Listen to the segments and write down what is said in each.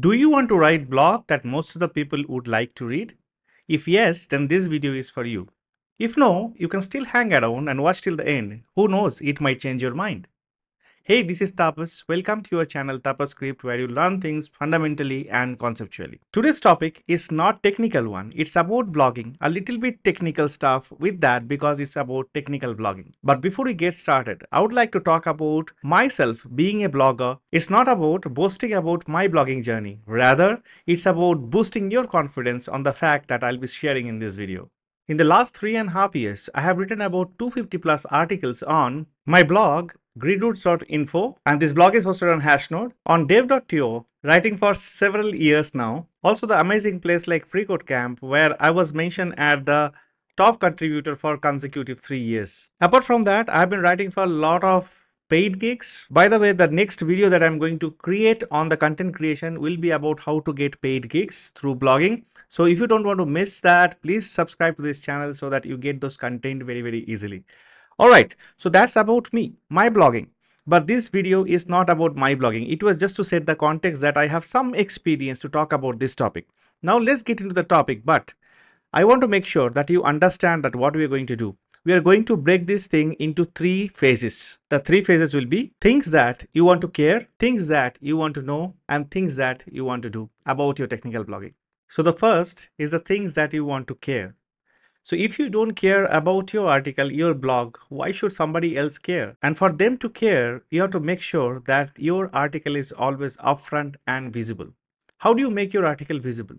Do you want to write blog that most of the people would like to read? If yes, then this video is for you. If no, you can still hang around and watch till the end. Who knows, it might change your mind. Hey, this is Tapas. Welcome to your channel tapaScript where you learn things fundamentally and conceptually. Today's topic is not technical one. It's about blogging, a little bit technical stuff with that because it's about technical blogging. But before we get started, I would like to talk about myself being a blogger. It's not about boasting about my blogging journey. Rather, it's about boosting your confidence on the fact that I'll be sharing in this video. In the last three and a half years, I have written about 250 plus articles on my blog greenroots.info and this blog is hosted on Hashnode, on dev.to, writing for several years now. Also the amazing place like FreeCodeCamp where I was mentioned as the top contributor for consecutive three years. Apart from that, I've been writing for a lot of paid gigs. By the way, the next video that I'm going to create on the content creation will be about how to get paid gigs through blogging. So if you don't want to miss that, please subscribe to this channel so that you get those content very, very easily. Alright, so that's about me, my blogging. But this video is not about my blogging. It was just to set the context that I have some experience to talk about this topic. Now let's get into the topic, but I want to make sure that you understand that what we are going to do. We are going to break this thing into three phases. The three phases will be things that you want to care, things that you want to know, and things that you want to do about your technical blogging. So the first is the things that you want to care. So if you don't care about your article, your blog, why should somebody else care? And for them to care, you have to make sure that your article is always upfront and visible. How do you make your article visible?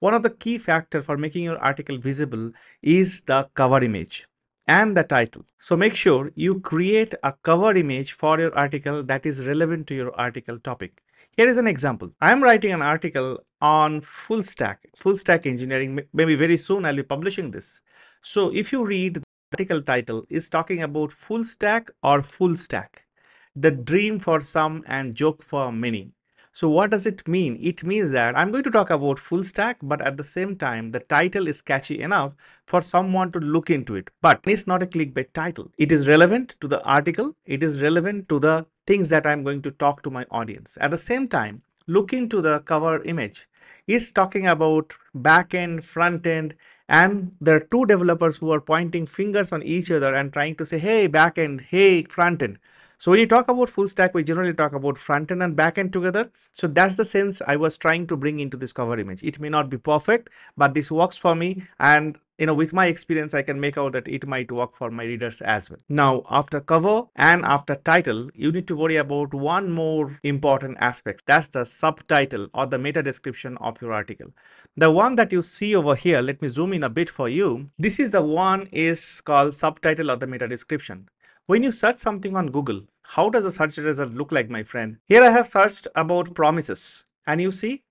One of the key factors for making your article visible is the cover image and the title. So make sure you create a cover image for your article that is relevant to your article topic. Here is an example. I am writing an article on full stack, full stack engineering. Maybe very soon I'll be publishing this. So if you read the article title is talking about full stack or full stack, the dream for some and joke for many. So what does it mean? It means that I'm going to talk about full stack, but at the same time, the title is catchy enough for someone to look into it. But it's not a clickbait title. It is relevant to the article. It is relevant to the things that I'm going to talk to my audience. At the same time, look into the cover image. Is talking about back end, front end, and there are two developers who are pointing fingers on each other and trying to say, hey, back end, hey, front end. So when you talk about full stack, we generally talk about front end and back end together. So that's the sense I was trying to bring into this cover image. It may not be perfect, but this works for me. And you know, with my experience, I can make out that it might work for my readers as well. Now, after cover and after title, you need to worry about one more important aspect. That's the subtitle or the meta description of your article. The one that you see over here, let me zoom in a bit for you. This is the one is called subtitle or the meta description. When you search something on Google, how does a search result look like, my friend? Here I have searched about promises and you see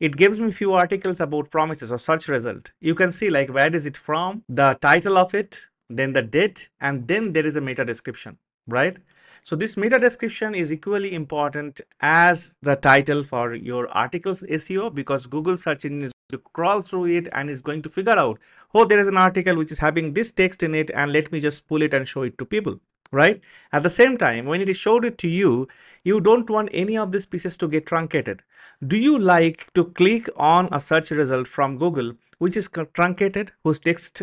it gives me a few articles about promises or search result. You can see like where is it from, the title of it, then the date, and then there is a meta description, right? So this meta description is equally important as the title for your article's SEO because Google search engine is to crawl through it and is going to figure out, oh, there is an article which is having this text in it and let me just pull it and show it to people right? At the same time, when it is showed it to you, you don't want any of these pieces to get truncated. Do you like to click on a search result from Google, which is truncated, whose text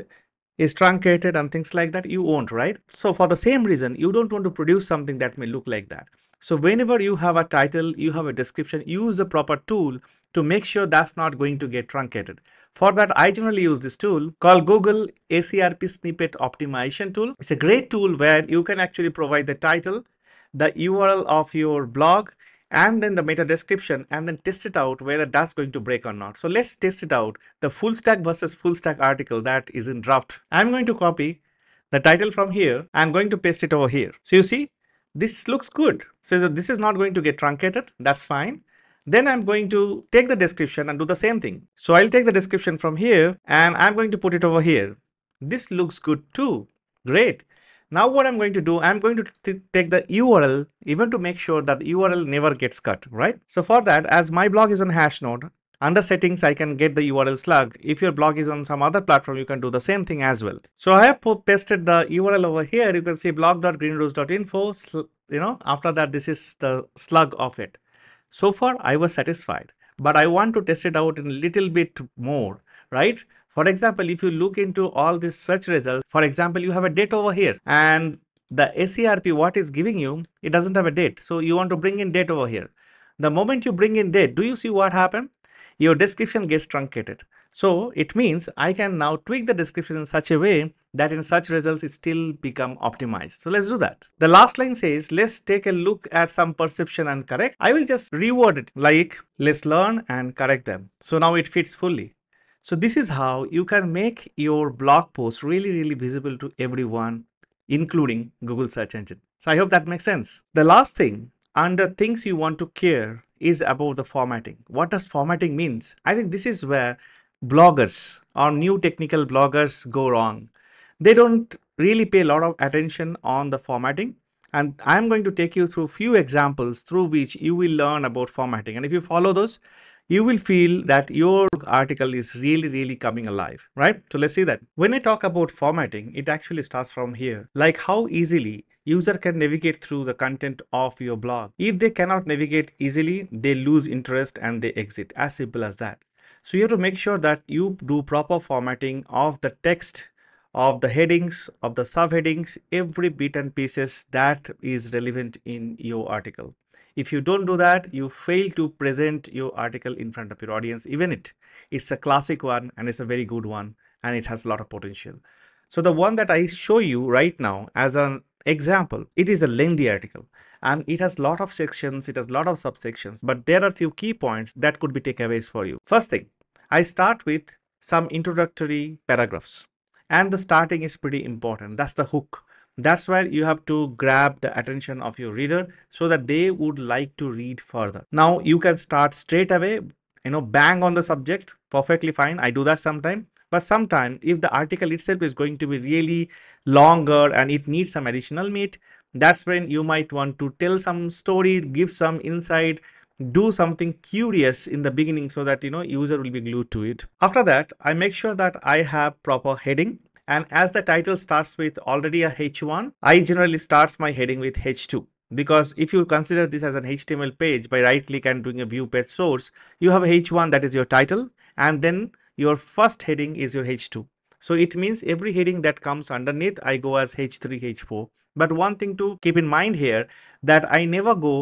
is truncated and things like that? You won't, right? So for the same reason, you don't want to produce something that may look like that. So whenever you have a title, you have a description, use the proper tool to make sure that's not going to get truncated. For that, I generally use this tool called Google SERP Snippet Optimization Tool. It's a great tool where you can actually provide the title, the URL of your blog, and then the meta description and then test it out whether that's going to break or not. So let's test it out. The full stack versus full stack article that is in draft. I'm going to copy the title from here. I'm going to paste it over here. So you see, this looks good. So this is not going to get truncated. That's fine. Then I'm going to take the description and do the same thing. So I'll take the description from here and I'm going to put it over here. This looks good too. Great. Now what I'm going to do, I'm going to take the URL even to make sure that the URL never gets cut, right? So for that, as my blog is on Hashnode, Under settings, I can get the URL slug. If your blog is on some other platform, you can do the same thing as well. So I have pasted the URL over here. You can see blog.greenroots.info. You know, after that, this is the slug of it. So far, I was satisfied, but I want to test it out in a little bit more, right? For example, if you look into all these search results, for example, you have a date over here and the SERP, what is giving you, it doesn't have a date. So you want to bring in date over here. The moment you bring in date, do you see what happened? Your description gets truncated. So it means I can now tweak the description in such a way that in such results it still become optimized. So let's do that. The last line says, let's take a look at some perception and correct. I will just reword it like, let's learn and correct them. So now it fits fully. So this is how you can make your blog post really, really visible to everyone, including Google search engine. So I hope that makes sense. The last thing under things you want to care is about the formatting. What does formatting means? I think this is where bloggers or new technical bloggers go wrong. They don't really pay a lot of attention on the formatting. And I'm going to take you through few examples through which you will learn about formatting. And if you follow those, you will feel that your article is really, really coming alive, right? So let's see that. When I talk about formatting, it actually starts from here, like how easily user can navigate through the content of your blog. If they cannot navigate easily, they lose interest and they exit, as simple as that. So you have to make sure that you do proper formatting of the text of the headings, of the subheadings, every bit and pieces that is relevant in your article. If you don't do that, you fail to present your article in front of your audience. Even it, it's a classic one and it's a very good one and it has a lot of potential. So the one that I show you right now as an example, it is a lengthy article and it has lot of sections, it has lot of subsections, but there are few key points that could be takeaways for you. First thing, I start with some introductory paragraphs and the starting is pretty important. That's the hook. That's where you have to grab the attention of your reader so that they would like to read further. Now you can start straight away, you know, bang on the subject, perfectly fine. I do that sometimes. But sometimes if the article itself is going to be really longer and it needs some additional meat, that's when you might want to tell some story, give some insight, do something curious in the beginning so that you know user will be glued to it. After that i make sure that i have proper heading. And as the title starts with already a h1 i generally starts my heading with h2 because if you consider this as an html page by right click and doing a view page source you have h1 that is your title. And then your first heading is your h2 so it means every heading that comes underneath i go as h3 h4 but one thing to keep in mind here that i never go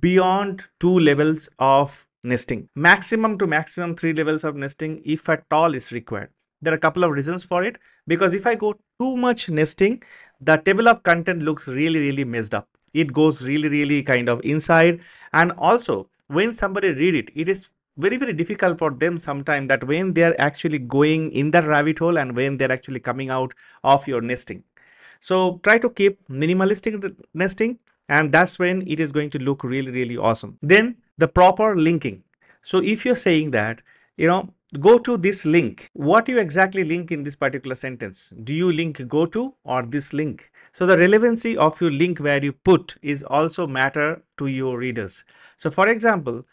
beyond two levels of nesting. Maximum to maximum three levels of nesting if at all is required. There are a couple of reasons for it because if I go too much nesting, the table of content looks really, really messed up. It goes really, really kind of inside. And also when somebody read it, it is very, very difficult for them sometimes that when they are actually going in that rabbit hole and when they're actually coming out of your nesting. So try to keep minimalistic nesting and that's when it is going to look really really awesome. Then the proper linking. So if you're saying that you know go to this link. What you exactly link in this particular sentence? Do you link go to or this link? So the relevancy of your link where you put is also matter to your readers. So for example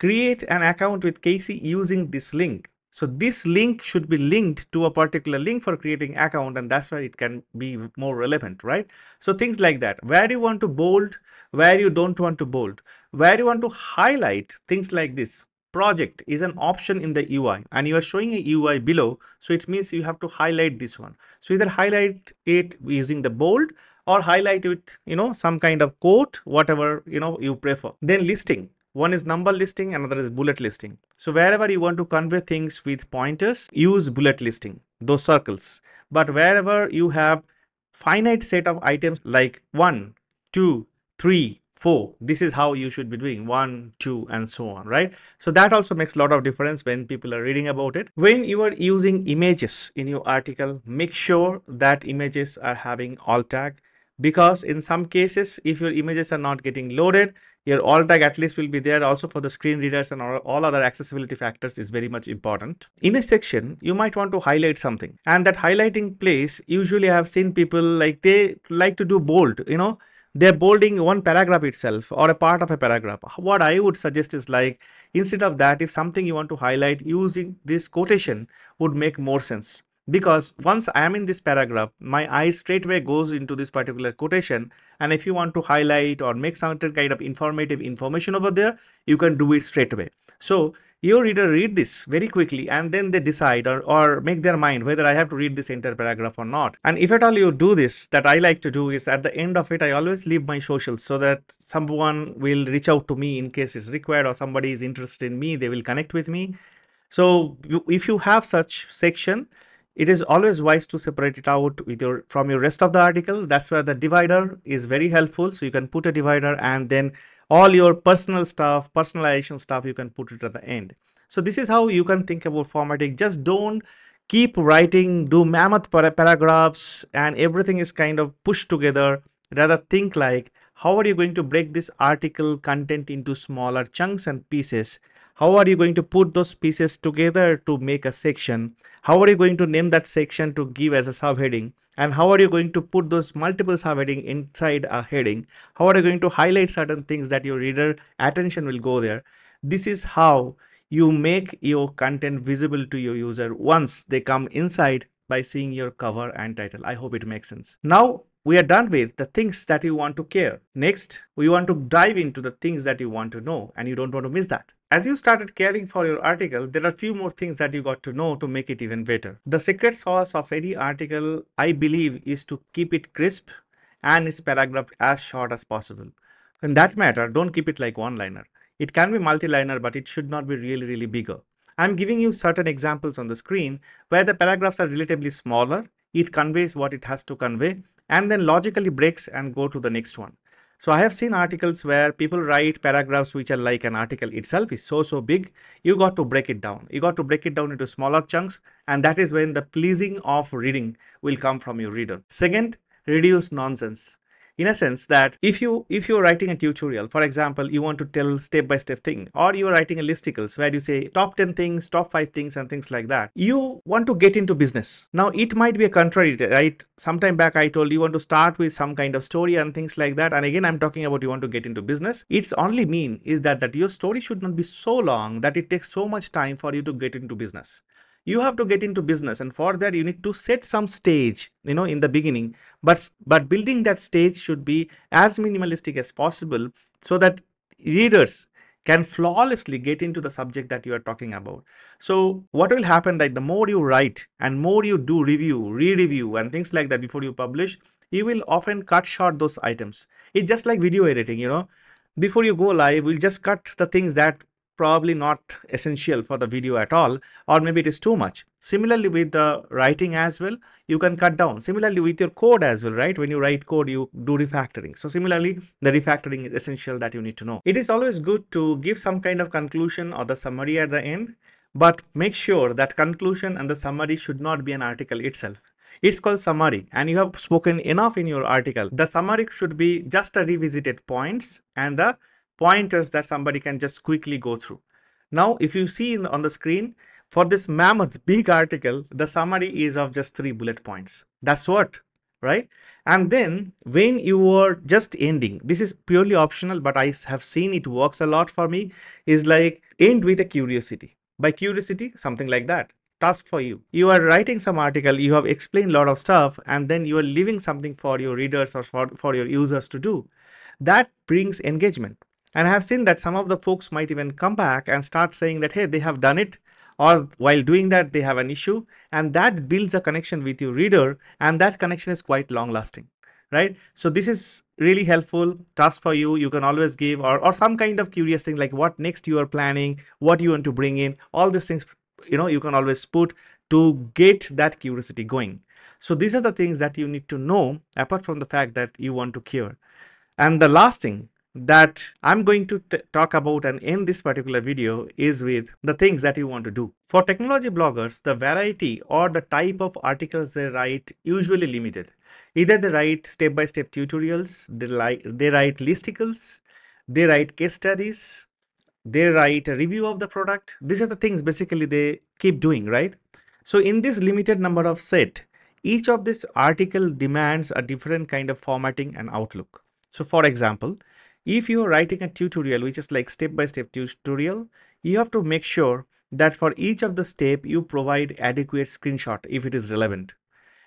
create an account with casey using this link so this link should be linked to a particular link for creating account and that's why it can be more relevant, right? So things like that. Where you want to bold, where you don't want to bold, where you want to highlight things like this. Project is an option in the UI and you are showing a UI below. So it means you have to highlight this one. So either highlight it using the bold or highlight with, you know, some kind of quote, whatever, you know, you prefer. Then listing one is number listing, another is bullet listing. So wherever you want to convey things with pointers, use bullet listing, those circles. But wherever you have finite set of items like one, two, three, four, this is how you should be doing one, two, and so on, right? So that also makes a lot of difference when people are reading about it. When you are using images in your article, make sure that images are having alt tag because in some cases, if your images are not getting loaded, your alt tag at least will be there also for the screen readers and all other accessibility factors is very much important. In a section, you might want to highlight something and that highlighting place, usually I have seen people like they like to do bold, you know, they're bolding one paragraph itself or a part of a paragraph. What I would suggest is like, instead of that, if something you want to highlight using this quotation would make more sense because once I am in this paragraph, my eye straightway goes into this particular quotation. And if you want to highlight or make some kind of informative information over there, you can do it straight away. So your reader read this very quickly and then they decide or, or make their mind whether I have to read this entire paragraph or not. And if at all you do this, that I like to do is at the end of it, I always leave my socials so that someone will reach out to me in case it's required or somebody is interested in me, they will connect with me. So if you have such section, it is always wise to separate it out with your from your rest of the article. That's where the divider is very helpful. So you can put a divider and then all your personal stuff, personalization stuff, you can put it at the end. So this is how you can think about formatting. Just don't keep writing, do mammoth paragraphs and everything is kind of pushed together. Rather think like, how are you going to break this article content into smaller chunks and pieces how are you going to put those pieces together to make a section? How are you going to name that section to give as a subheading? And how are you going to put those multiple subheading inside a heading? How are you going to highlight certain things that your reader attention will go there? This is how you make your content visible to your user once they come inside by seeing your cover and title. I hope it makes sense. Now we are done with the things that you want to care. Next, we want to dive into the things that you want to know and you don't want to miss that. As you started caring for your article, there are a few more things that you got to know to make it even better. The secret sauce of any article, I believe, is to keep it crisp and its paragraph as short as possible. In that matter, don't keep it like one-liner. It can be multi-liner, but it should not be really, really bigger. I'm giving you certain examples on the screen where the paragraphs are relatively smaller. It conveys what it has to convey and then logically breaks and go to the next one. So I have seen articles where people write paragraphs which are like an article itself is so, so big. You got to break it down. You got to break it down into smaller chunks. And that is when the pleasing of reading will come from your reader. Second, reduce nonsense in a sense that if you if you're writing a tutorial for example you want to tell step by step thing or you're writing a listicles where you say top 10 things top 5 things and things like that you want to get into business. Now it might be a contrary right? Sometime back i told you want to start with some kind of story and things like that. And again i'm talking about you want to get into business. It's only mean is that that your story should not be so long that it takes so much time for you to get into business you have to get into business and for that you need to set some stage you know in the beginning but but building that stage should be as minimalistic as possible so that readers can flawlessly get into the subject that you are talking about. So what will happen like the more you write and more you do review, re-review and things like that before you publish, you will often cut short those items. It's just like video editing, you know. Before you go live, we'll just cut the things that probably not essential for the video at all or maybe it is too much. Similarly with the writing as well you can cut down. Similarly with your code as well right? When you write code you do refactoring. So similarly the refactoring is essential that you need to know. It is always good to give some kind of conclusion or the summary at the end but make sure that conclusion and the summary should not be an article itself. It's called summary and you have spoken enough in your article. The summary should be just a revisited points and the pointers that somebody can just quickly go through. Now, if you see the, on the screen, for this mammoth big article, the summary is of just three bullet points. That's what, right? And then when you are just ending, this is purely optional, but I have seen it works a lot for me, is like end with a curiosity. By curiosity, something like that task for you. You are writing some article, you have explained a lot of stuff, and then you are leaving something for your readers or for, for your users to do. That brings engagement. And I have seen that some of the folks might even come back and start saying that, hey, they have done it. Or while doing that, they have an issue. And that builds a connection with your reader. And that connection is quite long lasting right so this is really helpful task for you you can always give or, or some kind of curious thing like what next you are planning what you want to bring in all these things you know you can always put to get that curiosity going so these are the things that you need to know apart from the fact that you want to cure and the last thing that I'm going to talk about and in this particular video is with the things that you want to do. For technology bloggers, the variety or the type of articles they write usually limited. Either they write step-by-step -step tutorials, they, they write listicles, they write case studies, they write a review of the product. These are the things basically they keep doing, right? So in this limited number of set, each of this article demands a different kind of formatting and outlook. So for example, if you are writing a tutorial which is like step-by-step -step tutorial, you have to make sure that for each of the step you provide adequate screenshot if it is relevant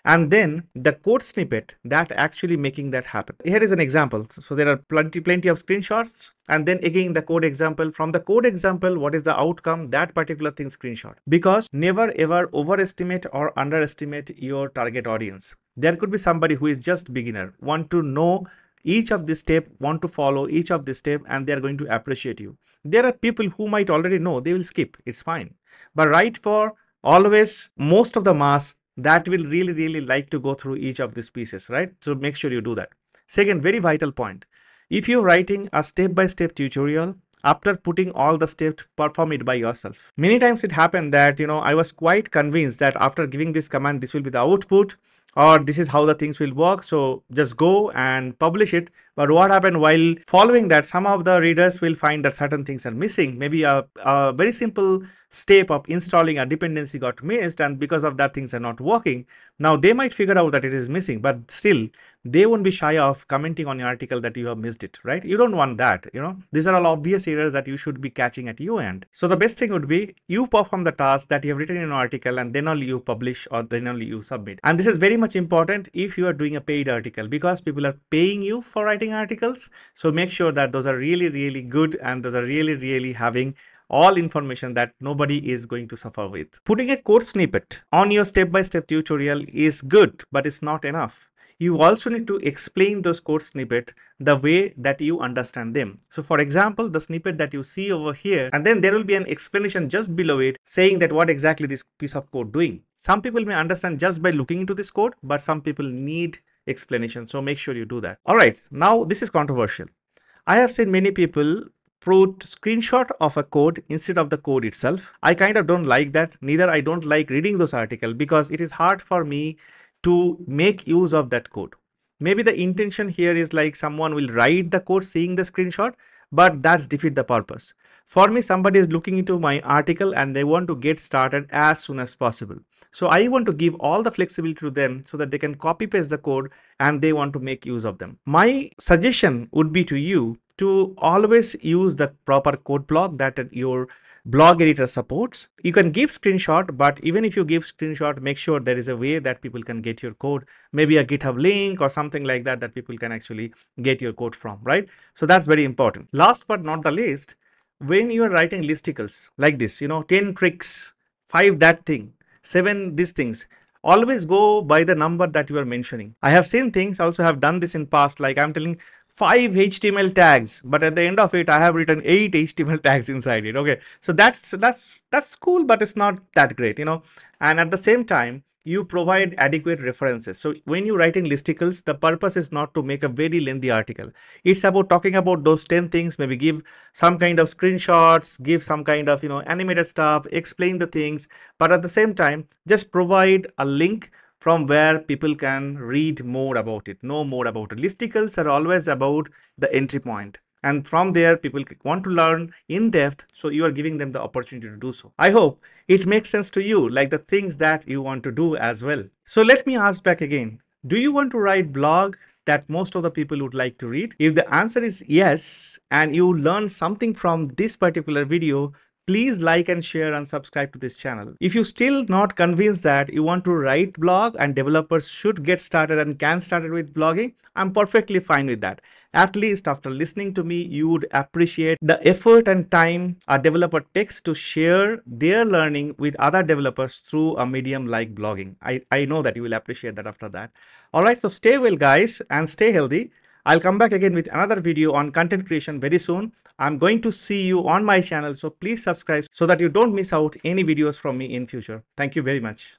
and then the code snippet that actually making that happen. Here is an example. So there are plenty, plenty of screenshots. And then again, the code example from the code example, what is the outcome that particular thing screenshot because never ever overestimate or underestimate your target audience. There could be somebody who is just beginner, want to know each of this step want to follow each of this step and they are going to appreciate you there are people who might already know they will skip it's fine but right for always most of the mass that will really, really like to go through each of these pieces, right? So make sure you do that. Second, very vital point. If you're writing a step-by-step -step tutorial, after putting all the steps, perform it by yourself. Many times it happened that, you know, I was quite convinced that after giving this command, this will be the output or this is how the things will work. So just go and publish it. But what happened while following that, some of the readers will find that certain things are missing. Maybe a, a very simple step of installing a dependency got missed and because of that things are not working. Now they might figure out that it is missing, but still they won't be shy of commenting on your article that you have missed it, right? You don't want that, you know. These are all obvious errors that you should be catching at your end. So the best thing would be you perform the task that you have written in an article and then only you publish or then only you submit. And this is very much important if you are doing a paid article because people are paying you for writing articles. So make sure that those are really, really good and those are really, really having all information that nobody is going to suffer with. Putting a code snippet on your step-by-step -step tutorial is good, but it's not enough. You also need to explain those code snippet the way that you understand them. So for example, the snippet that you see over here, and then there will be an explanation just below it saying that what exactly this piece of code doing. Some people may understand just by looking into this code, but some people need explanation. So make sure you do that. All right, now this is controversial. I have seen many people put screenshot of a code instead of the code itself. I kind of don't like that. Neither I don't like reading those articles because it is hard for me to make use of that code. Maybe the intention here is like someone will write the code seeing the screenshot, but that's defeat the purpose. For me, somebody is looking into my article and they want to get started as soon as possible. So I want to give all the flexibility to them so that they can copy paste the code and they want to make use of them. My suggestion would be to you to always use the proper code block that your blog editor supports. You can give screenshot, but even if you give screenshot, make sure there is a way that people can get your code, maybe a GitHub link or something like that, that people can actually get your code from, right? So that's very important. Last but not the least, when you are writing listicles like this, you know, 10 tricks, five that thing, seven these things, always go by the number that you are mentioning. I have seen things, also have done this in past, like I'm telling five HTML tags, but at the end of it, I have written eight HTML tags inside it. Okay, so that's that's that's cool, but it's not that great, you know. And at the same time, you provide adequate references. So when you're writing listicles, the purpose is not to make a very lengthy article. It's about talking about those 10 things, maybe give some kind of screenshots, give some kind of, you know, animated stuff, explain the things, but at the same time, just provide a link from where people can read more about it, know more about it. Listicles are always about the entry point and from there people want to learn in depth so you are giving them the opportunity to do so. I hope it makes sense to you like the things that you want to do as well. So let me ask back again do you want to write blog that most of the people would like to read? If the answer is yes and you learn something from this particular video please like and share and subscribe to this channel. If you still not convinced that you want to write blog and developers should get started and can started with blogging, I'm perfectly fine with that. At least after listening to me, you would appreciate the effort and time a developer takes to share their learning with other developers through a medium like blogging. I, I know that you will appreciate that after that. All right, so stay well guys and stay healthy. I'll come back again with another video on content creation very soon. I'm going to see you on my channel. So please subscribe so that you don't miss out any videos from me in future. Thank you very much.